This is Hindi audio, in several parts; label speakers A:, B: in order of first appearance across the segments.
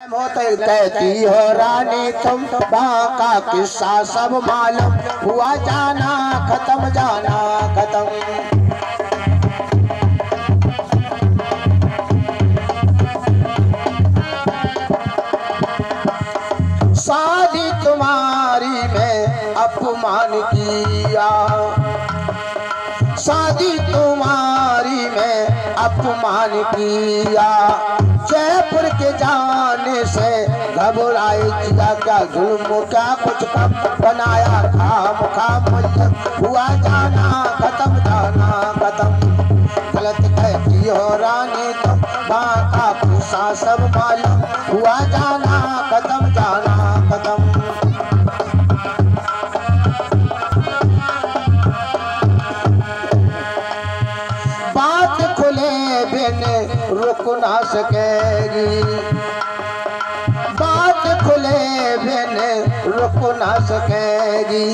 A: होते कहती हो, रानी तुम बाका किस्सा सब मालूम। हुआ जाना खत्म जाना खत्म। शादी तुम्हारी में अपमान किया। अपमान किया जयपुर के जाने से घबराए जिया क्या जुल्म, क्या कुछ कम बनाया खाम खाम हुआ जाना ना सकेगी बात खुले बिन रुक ना सकेगी।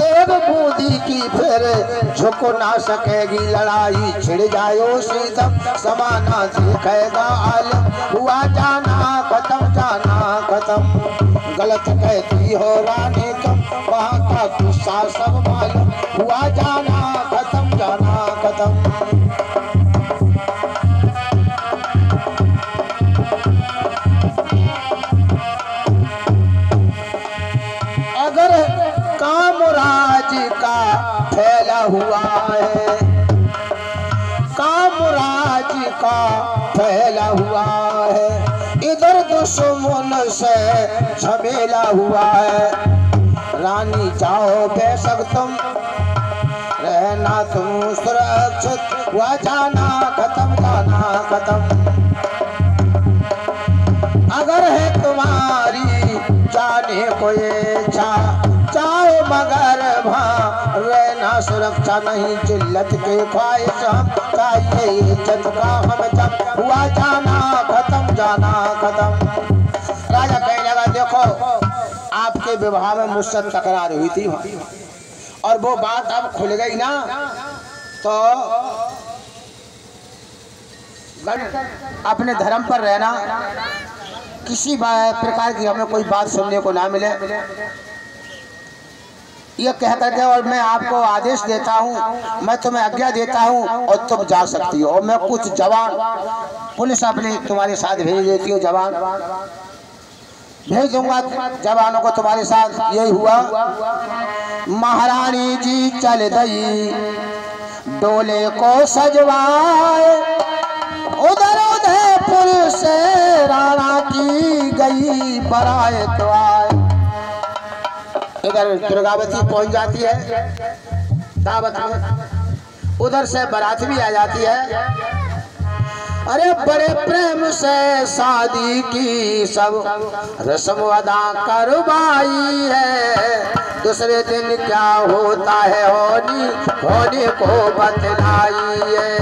A: तेग बूंदी की फिर झुक ना सकेगी। लड़ाई छिड़ जायो सीधम समाना दिखेगा आलम हुआ जाना, खत्म जाना, खत्म। गलत कहती हो रानी तुम, वहाँ का गुस्सा सब मालूम। हुआ जाना हुआ है। कामराज का फैला हुआ है। इधर दुश्मन से झमेला हुआ है। रानी जाओ बेशक तुम। रहना तुम सुरक्षित हुआ जाना खत्म जाना खत्म। अगर है तुम्हारी जाने को ये इच्छा, जाओ मगर रहना सुरक्षा नहीं जिल्लत के ख्वाहिश हम चाहिए इज़्ज़त का हम जब हुआ जाना, खत्म जाना, खत्म। राजा कहने लगा, देखो, आपके विवाह में मुझसे तकरार हुई थी और वो बात अब खुल गई ना तो अपने धर्म पर रहना, किसी प्रकार की हमें कोई बात सुनने को ना मिले। ये कह करके और मैं आपको आदेश देता हूँ, मैं तुम्हें आज्ञा देता हूँ और तुम जा सकती हो। और मैं कुछ जवान, पुलिस अपनी तुम्हारे साथ भेज देती हूँ, जवान। भेज दूँगा जवानों को तुम्हारे साथ। यही हुआ। महारानी जी चल गई, डोले को सजवाए। उधर उधर से राणा की गई बराए तो इधर दुर्गावती पहुँच जाती है। उधर से बारात भी आ जाती है। अरे बड़े प्रेम से शादी की सब रस्म अदा करवाई है। दूसरे दिन क्या होता है होनी होने को बतलाई है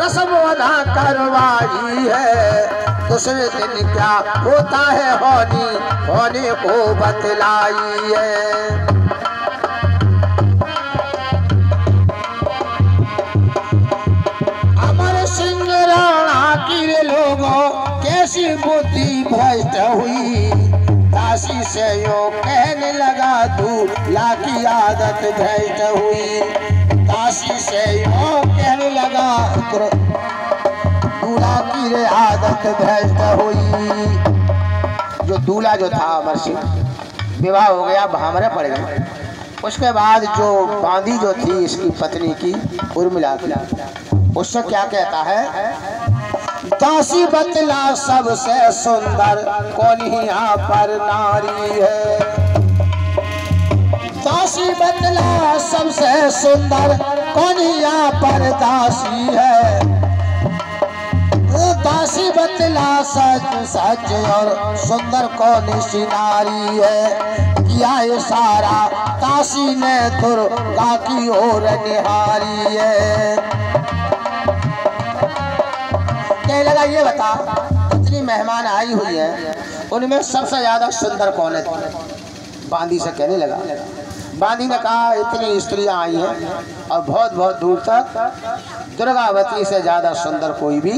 A: रस्म अदा करवाई है। दूसरे दिन क्या होता है होनी, होने को बतलाई है। की कैसी बुद्धि भ्रष्ट हुई? दासी से यो कहने लगा, तू लाकी आदत भ्रष्ट हुई। दासी से यो लगा दूल्हा की रे आदत भ्रष्ट हुई। जो दूल्हा जो था अमर सिंह, विवाह हो गया, भामरे पड़ गए। उसके बाद जो बांदी जो थी इसकी पत्नी की, उर्मिला की, उससे क्या कहता है? दासी बतला सबसे सुंदर, कौन यहाँ पर नारी है? दासी बतला सबसे सुंदर। कौन यहाँ पर दासी है? दासी बतला सच सच और सुंदर कौन सी नारी है? किया ये सारा दासी ने दुर्गा की ओर निहारी है। कहने लगा, ये बता, इतनी मेहमान आई हुई है, उनमें सबसे ज़्यादा सुंदर कौन है? बांदी से कहने लगा। बांदी ने कहा, इतनी स्त्रियाँ आई हैं और बहुत बहुत दूर तक दुर्गावती से ज़्यादा सुंदर कोई भी